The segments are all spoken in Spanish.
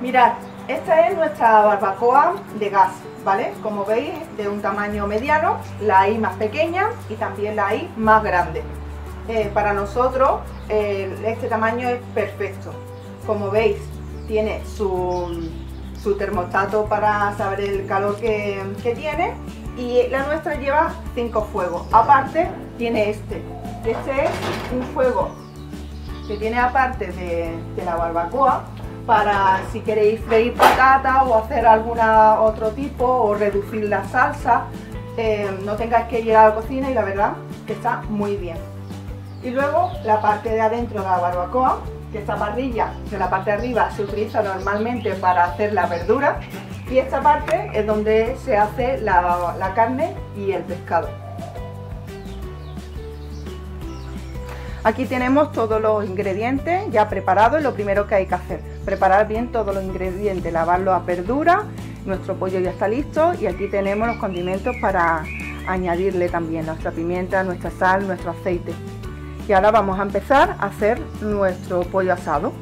Mirad, esta es nuestra barbacoa de gas, ¿vale? Como veis, de un tamaño mediano, la hay más pequeña y también la hay más grande. Eh, para nosotros este tamaño es perfecto. Como veis, tiene su, termostato para saber el calor que, tiene y la nuestra lleva 5 fuegos. Aparte, tiene este. Este es un fuego que tiene aparte de, la barbacoa para si queréis freír patata o hacer alguna otro tipo o reducir la salsa eh, no tengáis que ir a la cocina y la verdad que está muy bien y luego la parte de adentro de la barbacoa, que esta parrilla de la parte de arriba se utiliza normalmente para hacer la verdura y esta parte es donde se hace la, carne y el pescado. Aquí tenemos todos los ingredientes ya preparados lo primero que hay que hacer, preparar bien todos los ingredientes, lavarlos a verdura, nuestro pollo ya está listo y aquí tenemos los condimentos para añadirle también nuestra pimienta, nuestra sal, nuestro aceite. Y ahora vamos a empezar a hacer nuestro pollo asado.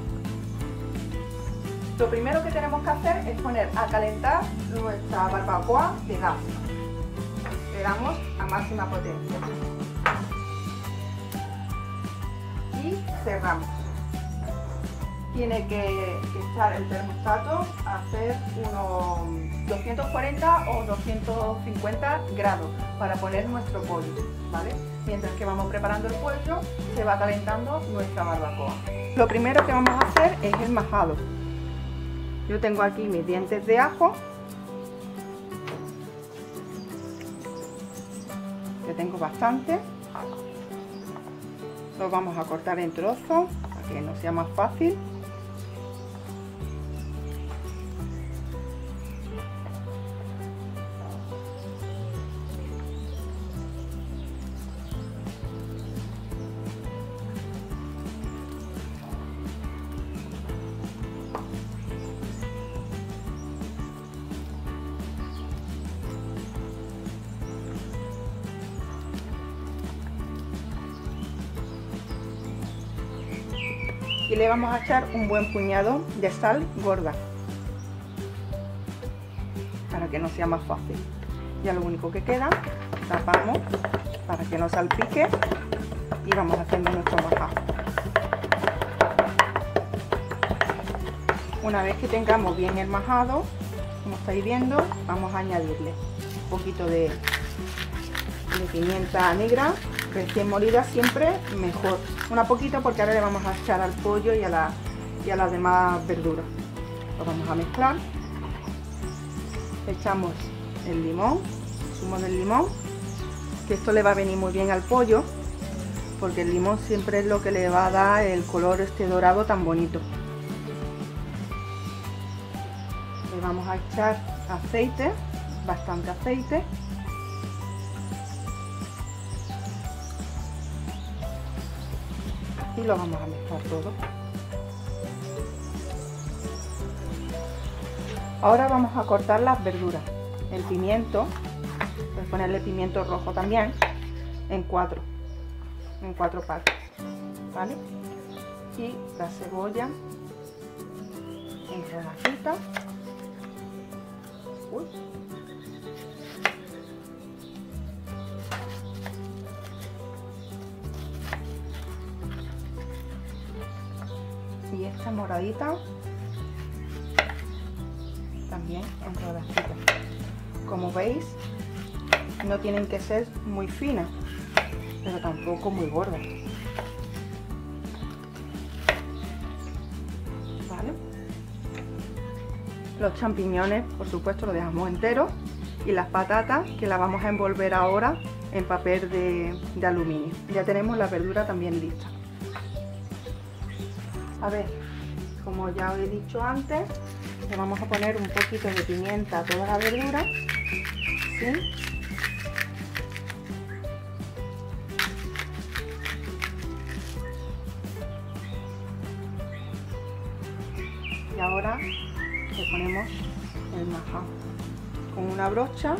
Lo primero que tenemos que hacer es poner a calentar nuestra barbacoa de gas. Le damos a máxima potencia. Cerramos tiene que echar el termostato a hacer unos 240 o 250 grados para poner nuestro pollo, ¿vale? Mientras que vamos preparando el pollo, se va calentando nuestra barbacoa. Lo primero que vamos a hacer es el majado. Yo tengo aquí mis dientes de ajo, que tengo bastante. Los vamos a cortar en trozos para que no sea más fácil. Y le vamos a echar un buen puñado de sal gorda. Para que no sea más fácil. Ya lo único que queda tapamos para que no salpique y vamos haciendo nuestro majado una vez que tengamos bien el majado como estáis viendo vamos a añadirle un poquito de pimienta negra recién molida siempre mejor una poquita porque ahora le vamos a echar al pollo y a, la, y a las demás verduras. Lo vamos a mezclar. Echamos el limón, el zumo del limón, que esto le va a venir muy bien al pollo, porque el limón siempre es lo que le va a dar el color este dorado tan bonito. Le vamos a echar aceite, bastante aceite. Y lo vamos a mezclar todo. Ahora vamos a cortar las verduras. El pimiento, voy ponerle pimiento rojo también, en cuatro, en cuatro partes, ¿vale? Y la cebolla en rodajitas. Esta moradita. También en rodajitas. Como veis no tienen que ser muy finas pero tampoco muy gordas. ¿Vale? los champiñones por supuesto los dejamos enteros. Y las patatas que las vamos a envolver ahora en papel de aluminio. Ya tenemos la verdura también lista a ver como ya he dicho antes le vamos a poner un poquito de pimienta a toda la verdura y ahora le ponemos el majado con una brocha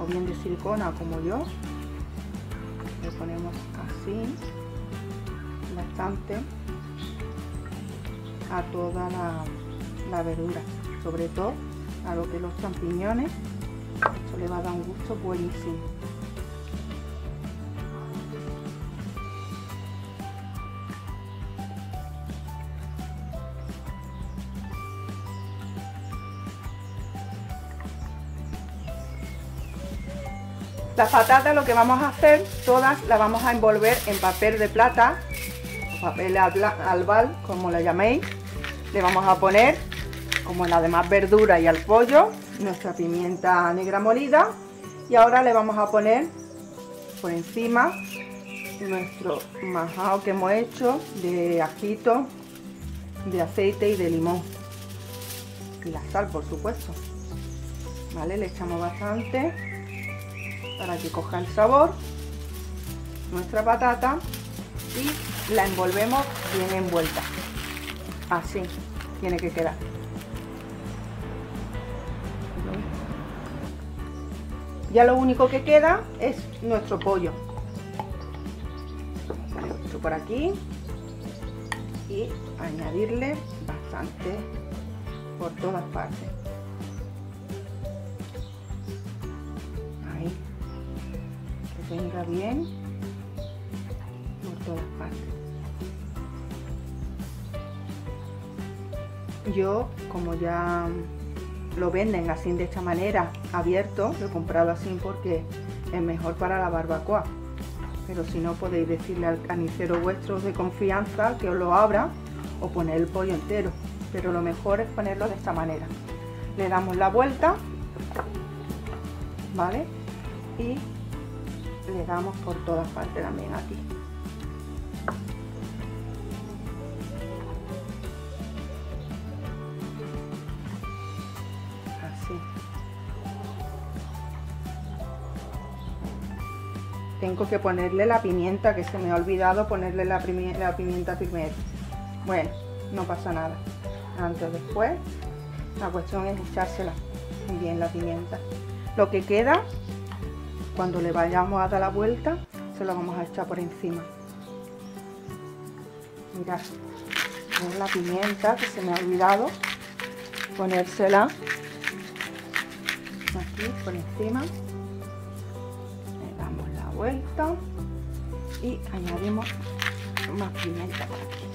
o bien de silicona como yo le ponemos así bastante a toda la, la verdura, sobre todo a lo que los champiñones, eso le va a dar un gusto buenísimo. Las patatas lo que vamos a hacer, todas las vamos a envolver en papel de plata, papel albal, como lo llaméis. Le vamos a poner, como en la demás verdura y al pollo, nuestra pimienta negra molida. Y ahora le vamos a poner por encima nuestro majao que hemos hecho de ajito, de aceite y de limón. Y la sal, por supuesto. ¿Vale? Le echamos bastante para que coja el sabor nuestra patata y la envolvemos bien envuelta así tiene que quedar. Ya lo único que queda es nuestro pollo. Esto por aquí. Y añadirle bastante por todas partes. Venga bien por todas partes. Yo, como ya lo venden así de esta manera, abierto, lo he comprado así porque es mejor para la barbacoa. Pero si no, podéis decirle al canicero vuestro de confianza que os lo abra o poner el pollo entero. Pero lo mejor es ponerlo de esta manera. Le damos la vuelta, ¿vale? Y le damos por todas partes también aquí tengo que ponerle la pimienta que se me ha olvidado ponerle la, pimienta primero bueno no pasa nada antes o después la cuestión es echársela bien la pimienta lo que queda cuando le vayamos a dar la vuelta, se lo vamos a echar por encima. Mirad, es la pimienta que se me ha olvidado ponérsela aquí por encima. Y añadimos más pimienta por aquí.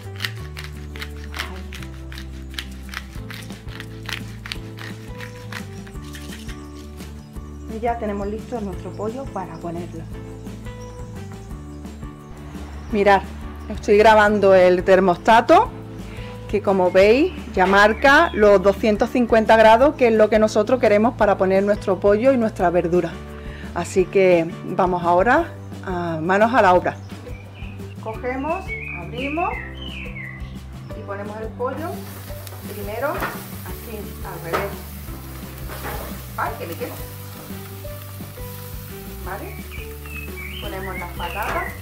y ya tenemos listo nuestro pollo para ponerlo. Mirad, estoy grabando el termostato que como veis ya marca los 250 grados que es lo que nosotros queremos para poner nuestro pollo y nuestra verdura. Así que vamos ahora a manos a la obra. Cogemos, abrimos y ponemos el pollo primero así al revés. ¡Ay, que le queda! Ponemos las patatas.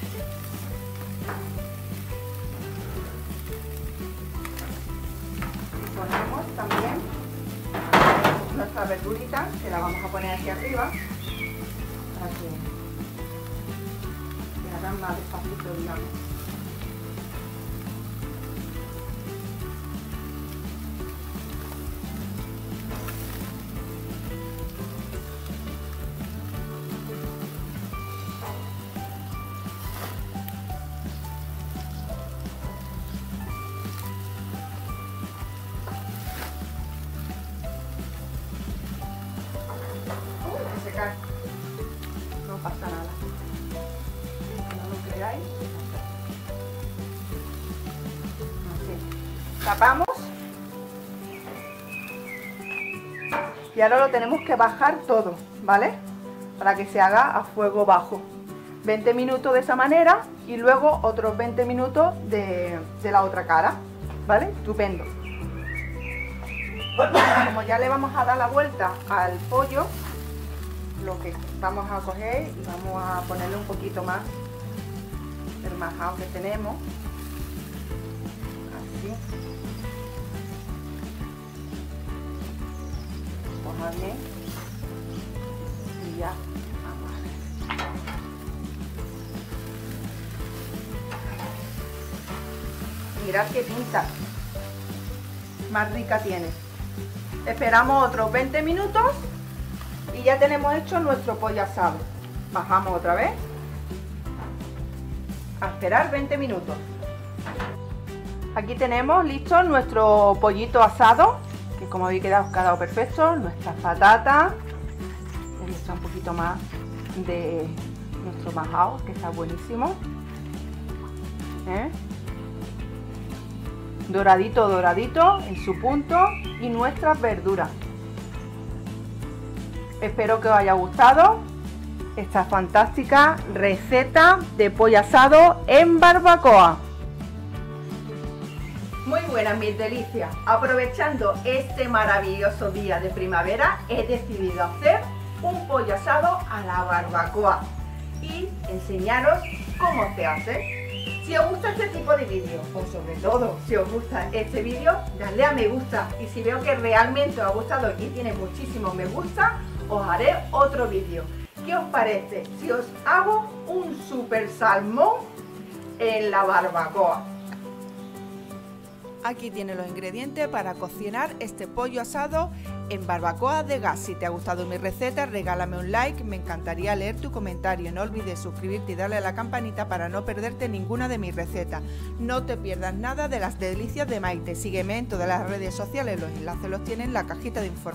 Ponemos también nuestra verdurita, que la vamos a poner aquí arriba, para que, que hagan más despacito, digamos. no Tapamos. Y ahora lo tenemos que bajar todo, ¿vale? Para que se haga a fuego bajo. 20 minutos de esa manera y luego otros 20 minutos de, la otra cara, ¿vale? Estupendo. Como ya le vamos a dar la vuelta al pollo, lo que vamos a coger y vamos a ponerle un poquito más del majao que tenemos así y ya mirad qué pinta más rica tiene Esperamos otros 20 minutos y ya tenemos hecho nuestro pollo asado. Bajamos otra vez. A esperar 20 minutos. Aquí tenemos listo nuestro pollito asado, que como habéis quedado, quedado perfecto, nuestras patatas, le un poquito más de nuestro majao, que está buenísimo. ¿Eh? Doradito, doradito en su punto y nuestras verduras. Espero que os haya gustado esta fantástica receta de pollo asado en barbacoa. Muy buenas mis delicias. Aprovechando este maravilloso día de primavera, he decidido hacer un pollo asado a la barbacoa y enseñaros cómo se hace. Si os gusta este tipo de vídeo, o sobre todo si os gusta este vídeo, dadle a me gusta y si veo que realmente os ha gustado y tiene muchísimos me gusta, os haré otro vídeo. ¿Qué os parece si os hago un super salmón en la barbacoa? Aquí tiene los ingredientes para cocinar este pollo asado en barbacoa de gas. Si te ha gustado mi receta, regálame un like, me encantaría leer tu comentario. No olvides suscribirte y darle a la campanita para no perderte ninguna de mis recetas. No te pierdas nada de las delicias de Maite. Sígueme en todas las redes sociales, los enlaces los tienes en la cajita de información.